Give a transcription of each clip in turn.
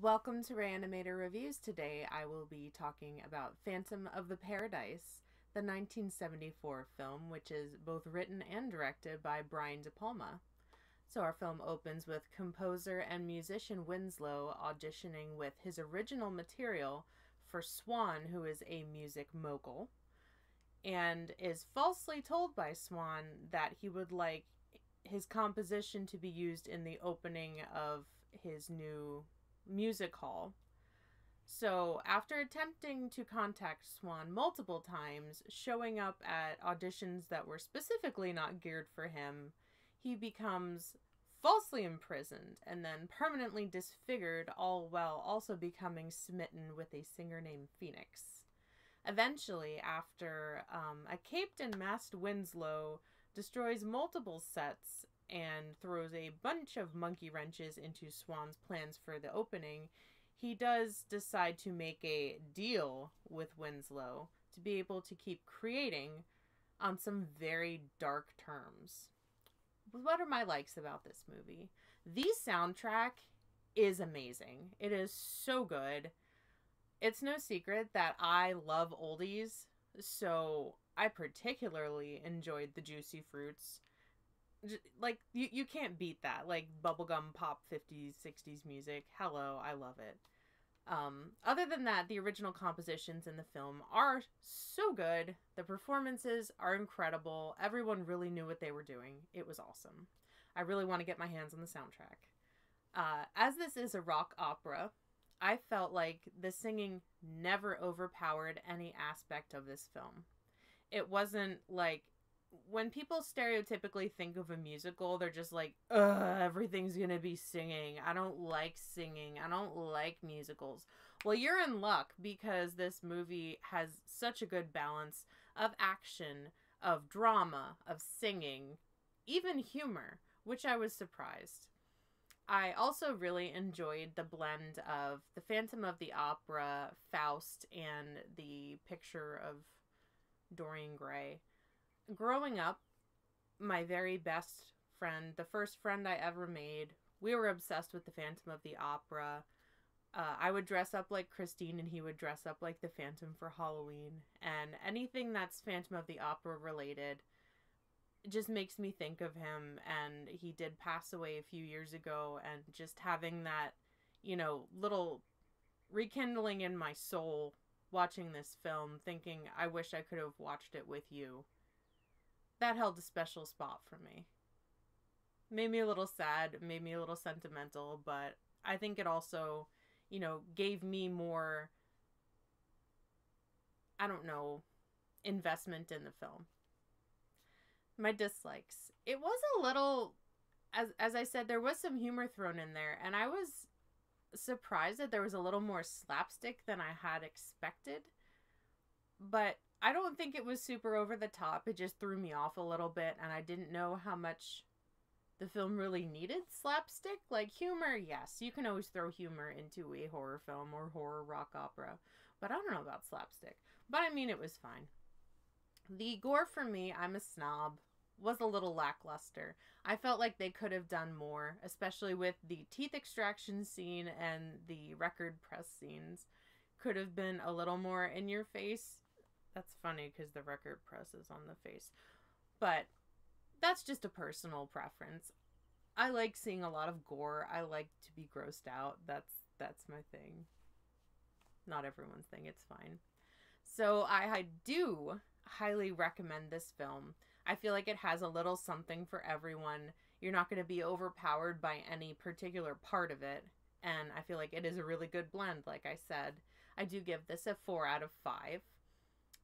Welcome to Rayanimator Reviews. Today I will be talking about Phantom of the Paradise, the 1974 film, which is both written and directed by Brian De Palma. So our film opens with composer and musician Winslow auditioning with his original material for Swan, who is a music mogul, and is falsely told by Swan that he would like his composition to be used in the opening of his new music hall. So, after attempting to contact Swan multiple times, showing up at auditions that were specifically not geared for him, he becomes falsely imprisoned and then permanently disfigured, all while also becoming smitten with a singer named Phoenix. Eventually, after um, a caped and masked Winslow destroys multiple sets and throws a bunch of monkey wrenches into Swan's plans for the opening, he does decide to make a deal with Winslow to be able to keep creating on some very dark terms. What are my likes about this movie? The soundtrack is amazing. It is so good. It's no secret that I love oldies, so I particularly enjoyed the Juicy Fruits like you you can't beat that like bubblegum pop 50s 60s music. Hello i love it. Um other than that the original compositions in the film are so good. The performances are incredible. Everyone really knew what they were doing. It was awesome. I really want to get my hands on the soundtrack. Uh as this is a rock opera i felt like the singing never overpowered any aspect of this film. It wasn't like when people stereotypically think of a musical, they're just like, ugh, everything's gonna be singing. I don't like singing. I don't like musicals. Well, you're in luck because this movie has such a good balance of action, of drama, of singing, even humor, which I was surprised. I also really enjoyed the blend of the Phantom of the Opera, Faust, and the picture of Dorian Gray growing up, my very best friend, the first friend I ever made, we were obsessed with the Phantom of the Opera. Uh, I would dress up like Christine and he would dress up like the Phantom for Halloween. And anything that's Phantom of the Opera related just makes me think of him. And he did pass away a few years ago. And just having that, you know, little rekindling in my soul watching this film, thinking, I wish I could have watched it with you that held a special spot for me. Made me a little sad, made me a little sentimental, but I think it also, you know, gave me more I don't know, investment in the film. My dislikes. It was a little as as I said there was some humor thrown in there and I was surprised that there was a little more slapstick than I had expected. But I don't think it was super over the top. It just threw me off a little bit, and I didn't know how much the film really needed slapstick. Like humor, yes, you can always throw humor into a horror film or horror rock opera, but I don't know about slapstick. But I mean, it was fine. The gore for me, I'm a snob, was a little lackluster. I felt like they could have done more, especially with the teeth extraction scene and the record press scenes. Could have been a little more in your face that's funny because the record press is on the face. But that's just a personal preference. I like seeing a lot of gore. I like to be grossed out. That's that's my thing. Not everyone's thing. It's fine. So I, I do highly recommend this film. I feel like it has a little something for everyone. You're not going to be overpowered by any particular part of it. And I feel like it is a really good blend, like I said. I do give this a 4 out of 5.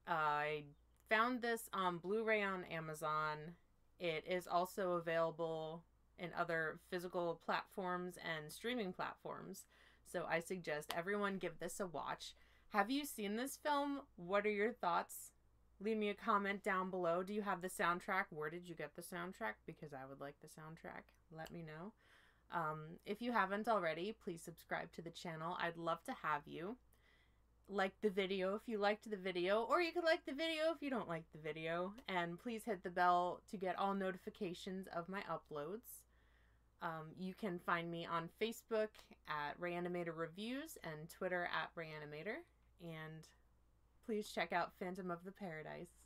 I found this on Blu-ray on Amazon. It is also available in other physical platforms and streaming platforms. So I suggest everyone give this a watch. Have you seen this film? What are your thoughts? Leave me a comment down below. Do you have the soundtrack? Where did you get the soundtrack? Because I would like the soundtrack. Let me know. Um, if you haven't already, please subscribe to the channel. I'd love to have you like the video if you liked the video, or you could like the video if you don't like the video. And please hit the bell to get all notifications of my uploads. Um, you can find me on Facebook at Rayanimator Reviews and Twitter at Rayanimator. And please check out Phantom of the Paradise.